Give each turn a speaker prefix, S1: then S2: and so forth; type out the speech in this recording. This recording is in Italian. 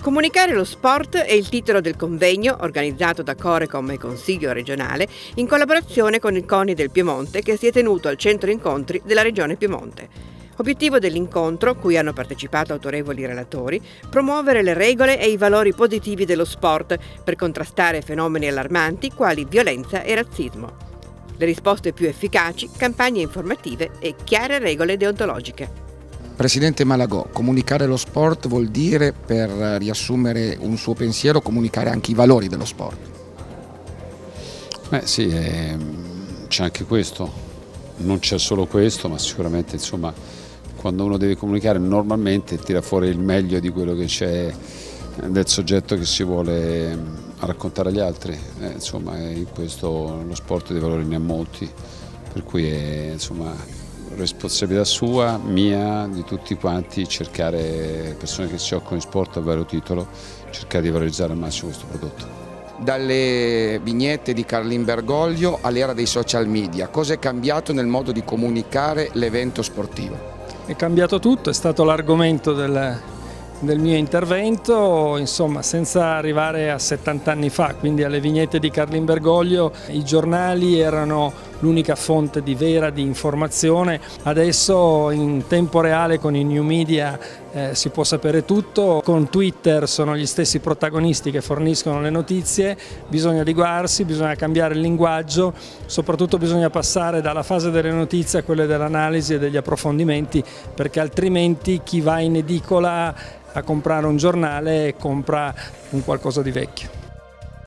S1: Comunicare lo sport è il titolo del convegno organizzato da Corecom e Consiglio regionale in collaborazione con il CONI del Piemonte che si è tenuto al centro incontri della regione Piemonte. Obiettivo dell'incontro, cui hanno partecipato autorevoli relatori, promuovere le regole e i valori positivi dello sport per contrastare fenomeni allarmanti quali violenza e razzismo. Le risposte più efficaci, campagne informative e chiare regole deontologiche.
S2: Presidente Malagò, comunicare lo sport vuol dire, per riassumere un suo pensiero, comunicare anche i valori dello sport.
S3: Beh sì, eh, c'è anche questo, non c'è solo questo, ma sicuramente insomma, quando uno deve comunicare normalmente tira fuori il meglio di quello che c'è del soggetto che si vuole raccontare agli altri. Eh, insomma, in questo lo sport dei valori ne ha molti, per cui è, insomma, responsabilità sua, mia, di tutti quanti, cercare persone che si occupano di sport a vario titolo, cercare di valorizzare al massimo questo prodotto.
S2: Dalle vignette di Carlin Bergoglio all'era dei social media, cosa è cambiato nel modo di comunicare l'evento sportivo?
S4: È cambiato tutto, è stato l'argomento del, del mio intervento, insomma senza arrivare a 70 anni fa, quindi alle vignette di Carlin Bergoglio i giornali erano l'unica fonte di vera di informazione, adesso in tempo reale con i new media eh, si può sapere tutto, con Twitter sono gli stessi protagonisti che forniscono le notizie, bisogna adeguarsi, bisogna cambiare il linguaggio, soprattutto bisogna passare dalla fase delle notizie a quelle dell'analisi e degli approfondimenti perché altrimenti chi va in edicola a comprare un giornale compra un qualcosa di vecchio.